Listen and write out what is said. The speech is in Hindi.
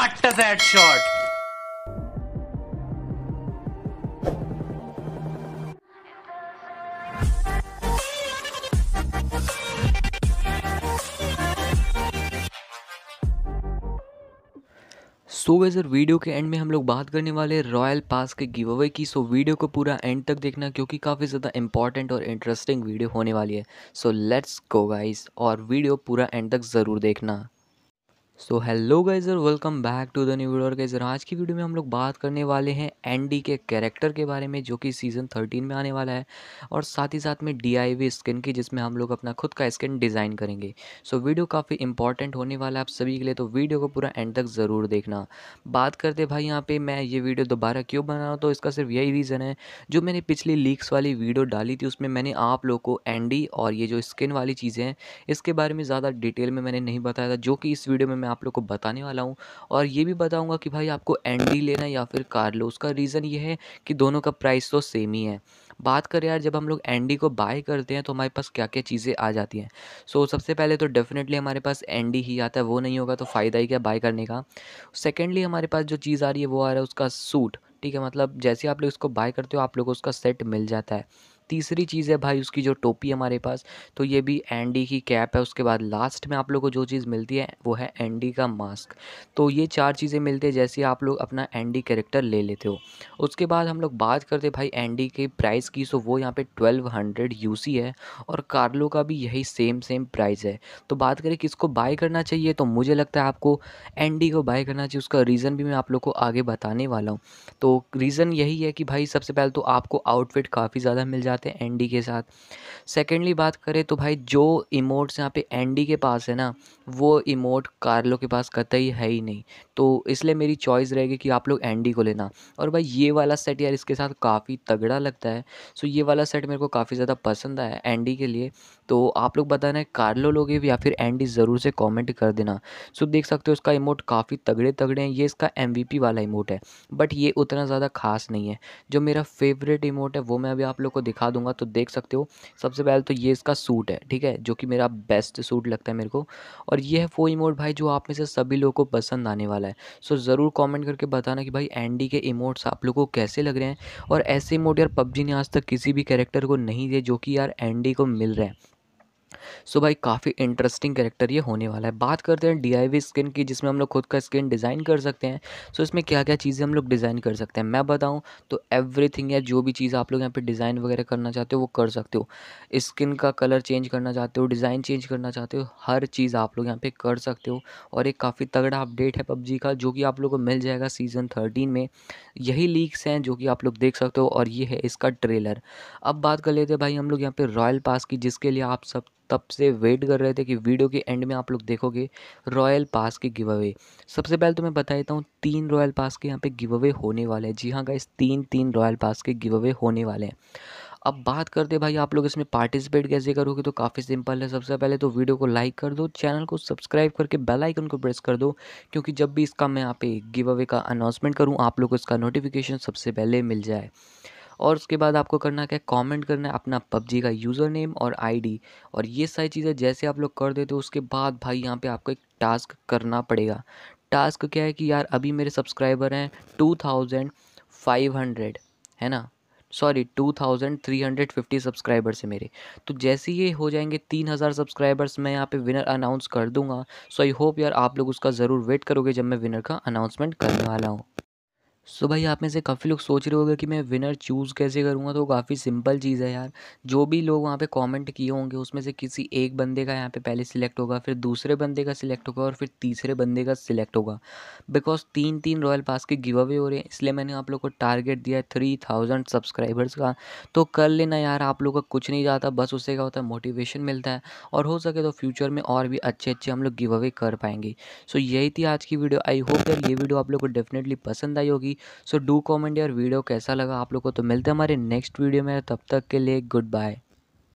What that shot! So sir video के एंड में हम लोग बात करने वाले रॉयल पास के गिव अवे की। सो so वीडियो को पूरा एंड तक देखना क्योंकि काफ़ी ज़्यादा इंपॉर्टेंट और इंटरेस्टिंग वीडियो होने वाली है। सो लेट्स गो गाइस और वीडियो पूरा एंड तक ज़रूर देखना। So hello guys welcome back to the new video guys आज की वीडियो में हम लोग बात करने वाले हैं एनडी के कैरेक्टर के बारे में जो कि सीज़न थर्टीन में आने वाला है। और साथ ही साथ में डीआईवी स्किन की जिसमें हम लोग अपना खुद का स्किन डिज़ाइन करेंगे। सो so, वीडियो काफ़ी इंपॉर्टेंट होने वाला है आप सभी के लिए तो वीडियो को पूरा एंड तक ज़रूर देखना। बात करते भाई यहाँ पर मैं ये वीडियो दोबारा क्यों बना रहा हूँ? तो इसका सिर्फ़ यही रीज़न है जो मैंने पिछली लीक्स वाली वीडियो डाली थी उसमें मैंने आप लोग को एनडी और ये जो स्किन वाली चीज़ें हैं इसके बारे में ज़्यादा डिटेल में मैंने नहीं बताया था जो कि इस वीडियो में मैं आप लोग को बताने वाला हूँ और ये भी बताऊँगा कि भाई आपको एन लेना या फिर कार लो उसका रीज़न ये है कि दोनों का प्राइस तो सेम ही है। बात करें यार जब हम लोग एन को बाय करते हैं तो हमारे पास क्या क्या चीज़ें आ जाती हैं? सो so, सबसे पहले तो डेफिनेटली हमारे पास एन ही आता है वो नहीं होगा तो फ़ायदा ही क्या बाय करने का? सेकेंडली हमारे पास जो चीज़ आ रही है वो आ रहा है उसका सूट ठीक है? मतलब जैसे आप लोग इसको बाय करते हो आप लोग को उसका सेट मिल जाता है। तीसरी चीज़ है भाई उसकी जो टोपी हमारे पास तो ये भी एंडी की कैप है, उसके बाद लास्ट में आप लोग को जो चीज़ मिलती है, वो है एंडी का मास्क तो ये चार चीज़ें मिलती है जैसे आप लोग अपना एंडी कैरेक्टर ले लेते हो. उसके बाद हम लोग बात करते भाई एंडी के प्राइस की सो वो यहाँ पे ट्वेल्व हंड्रेड यू है और कार्लो का भी यही सेम सेम प्राइस है. तो बात करें किसको बाय करना चाहिए तो मुझे लगता है आपको एंडी को बाय करना चाहिए, उसका रीज़न भी मैं आप लोग को आगे बताने वाला हूँ. तो रीज़न यही है कि भाई सबसे पहले तो आपको आउटफिट काफ़ी ज़्यादा मिल जाते हैं एनडी के साथ। सेकेंडली बात करें तो भाई जो इमोट्स यहाँ पे एनडी के पास है ना, वो इमोट कार्लो के पास कतई है ही नहीं। तो इसलिए मेरी चॉइस रहेगी कि आप लोग एनडी को लेना। और भाई ये वाला सेट यार इसके साथ काफ़ी तगड़ा लगता है। सो ये वाला सेट मेरे को काफ़ी ज़्यादा पसंद आया एनडी के लिए। तो आप लोग बताना कार्लो लोगे या फिर एनडी ज़रूर से कॉमेंट कर देना। सो देख सकते हो उसका इमोट काफ़ी तगड़े तगड़े हैं, ये इसका एमवीपी वाला इमोट है बट ये उतना ज़्यादा खास नहीं है। जो मेरा फेवरेट इमोट है, वो मैं अभी आप लोग को दिखा दूँगा तो देख सकते हो, सबसे पहले तो ये इसका सूट है, ठीक है, जो कि मेरा बेस्ट सूट लगता है मेरे को, और ये है वो इमोट भाई जो आप में से सभी लोगों को पसंद आने वाला है। सो ज़रूर कॉमेंट करके बताना कि भाई एंडी के इमोट्स आप लोग को कैसे लग रहे हैं, और ऐसे इमोट यार, पबजी ने आज तक किसी भी कैरेक्टर को नहीं दिए, जो कि यार एंडी को मिल रहे हैं। सो so भाई, काफ़ी इंटरेस्टिंग कैरेक्टर ये होने वाला है। बात करते हैं डीआईवी स्किन की, जिसमें हम लोग खुद का स्किन डिज़ाइन कर सकते हैं। सो so इसमें क्या क्या चीज़ें हम लोग डिज़ाइन कर सकते हैं? मैं बताऊँ तो एवरीथिंग या जो भी चीज़ आप लोग यहाँ पे डिज़ाइन वगैरह करना चाहते हो, वो कर सकते हो। स्किन का कलर चेंज करना चाहते हो डिज़ाइन चेंज करना चाहते हो, हर चीज़ आप लोग यहाँ पे कर सकते हो। और एक काफ़ी तगड़ा अपडेट है पबजी का, जो कि आप लोग को मिल जाएगा सीज़न थर्टीन में। यही लीक्स हैं जो कि आप लोग देख सकते हो और ये है इसका ट्रेलर अब बात कर लेते हैं भाई, हम लोग यहाँ पर रॉयल पास की, जिसके लिए आप सब तब से वेट कर रहे थे कि वीडियो के एंड में आप लोग देखोगे रॉयल पास के गिव अवे सबसे पहले तो मैं बता देता हूँ, तीन रॉयल पास के यहाँ पे गिव अवे होने वाले हैं। जी हाँ गाइस तीन तीन रॉयल पास के गिव अवे होने वाले हैं। अब बात करते भाई, आप लोग इसमें पार्टिसिपेट कैसे करोगे? तो काफ़ी सिंपल है। सबसे पहले तो वीडियो को लाइक कर दो चैनल को सब्सक्राइब करके बेल आइकन को प्रेस कर दो, क्योंकि जब भी इसका मैं यहाँ पे गिव अवे का अनाउंसमेंट करूँ, आप लोग को इसका नोटिफिकेशन सबसे पहले मिल जाए। और उसके बाद आपको करना क्या है? कॉमेंट करना है अपना पबजी का यूज़र नेम और आईडी और ये सारी चीज़ें जैसे आप लोग कर देते हो, उसके बाद भाई यहाँ पे आपको एक टास्क करना पड़ेगा। टास्क क्या है कि यार अभी मेरे सब्सक्राइबर हैं टू थाउज़ेंड फाइव हंड्रेड है ना? Sorry two thousand three hundred fifty subscribers है मेरे। तो जैसे ये हो जाएँगे तीन हज़ार सब्सक्राइबर्स मैं यहाँ पे विनर अनाउंस कर दूँगा। सो आई होप यार आप लोग उसका ज़रूर वेट करोगे जब मैं विनर का अनाउंसमेंट करने वाला हूँ। सो भाई, आप में से काफ़ी लोग सोच रहे होंगे कि मैं विनर चूज़ कैसे करूँगा तो काफ़ी सिंपल चीज़ है यार। जो भी लोग वहाँ पे कमेंट किए होंगे, उसमें से किसी एक बंदे का यहाँ पे पहले सिलेक्ट होगा, फिर दूसरे बंदे का सिलेक्ट होगा और फिर तीसरे बंदे का सिलेक्ट होगा। बिकॉज़ तीन तीन रॉयल पास के गिव अवे हो रहे हैं, इसलिए मैंने आप लोग को टारगेट दिया है थ्री थाउज़ेंड सब्सक्राइबर्स का। तो कर लेना यार, आप लोग का कुछ नहीं जाता, बस उससे क्या होता है मोटिवेशन मिलता है। और हो सके तो फ्यूचर में और भी अच्छे अच्छे हम लोग गिव अवे कर पाएँगे। सो यही थी आज की वीडियो आई होप यार ये वीडियो आप लोग को डेफिनेटली पसंद आई होगी सो डू कॉमेंट यार वीडियो कैसा लगा आप लोगों को? तो मिलते हैं हमारे नेक्स्ट वीडियो में। तब तक के लिए गुड बाय